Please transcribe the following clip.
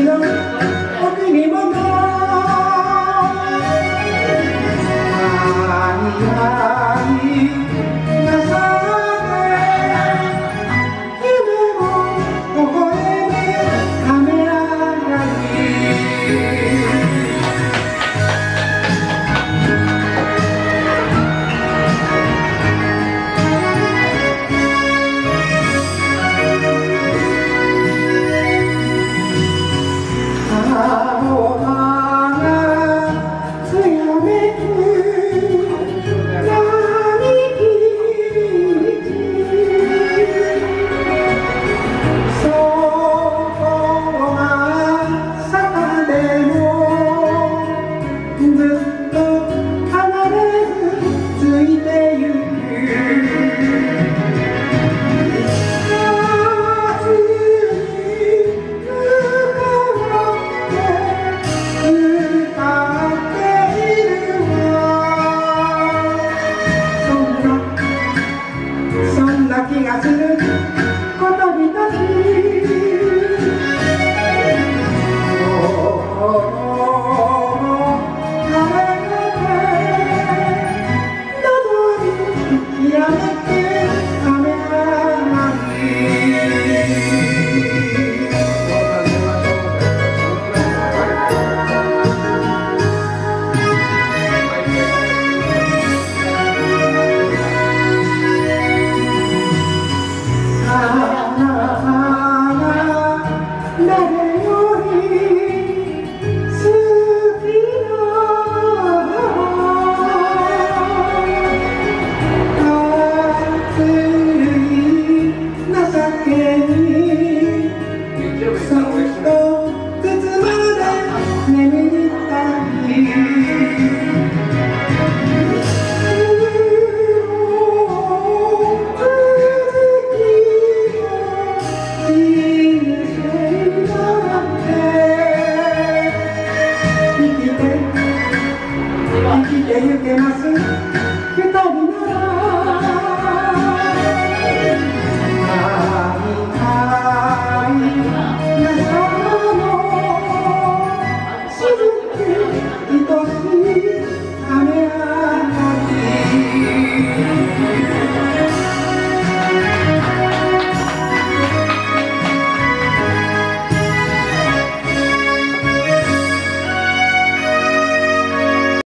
you know Música que más